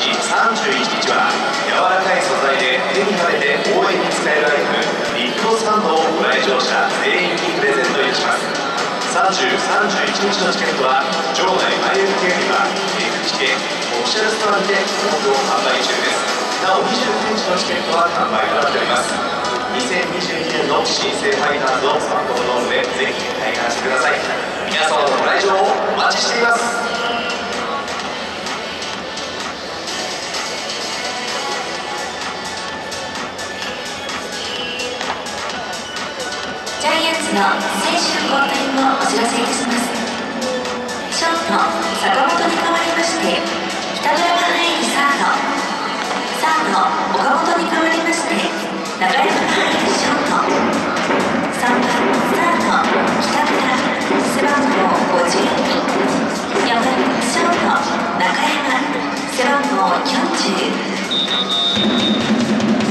日31日は柔らかい素材で手に触れて応援に使えるアイテムビッグボスハンドをご来場者全員にプレゼントいたします。30、31日のチケットは場内 IFK には入口券オフィシャルストアにて好評販売中です。なお29日のチケットは完売となっております。2022年の新生ファイターズを札幌ドームでぜひ体感してャイアンツの選手交代をお知らせいたします。ショート坂本に代わりまして北村が入りサードサード岡本に代わりまして中山が入りショート。3番サード北村背番号52 4番ショート中山背番号40